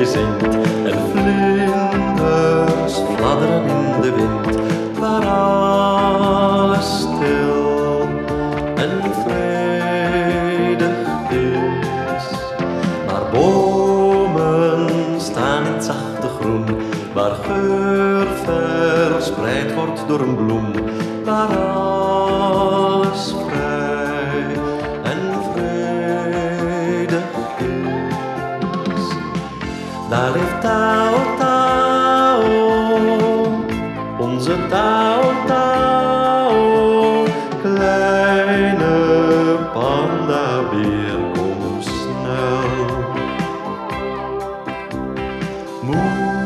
je zingt en vlinders fladderen in de wind, waar alles stil en vredig is. Maar bomen staan in het zachte groen, waar geur verspreid wordt door een bloem, waar Daar leeft Tao Tao, onze Tao Tao, kleine panda beer, kom snel. Moe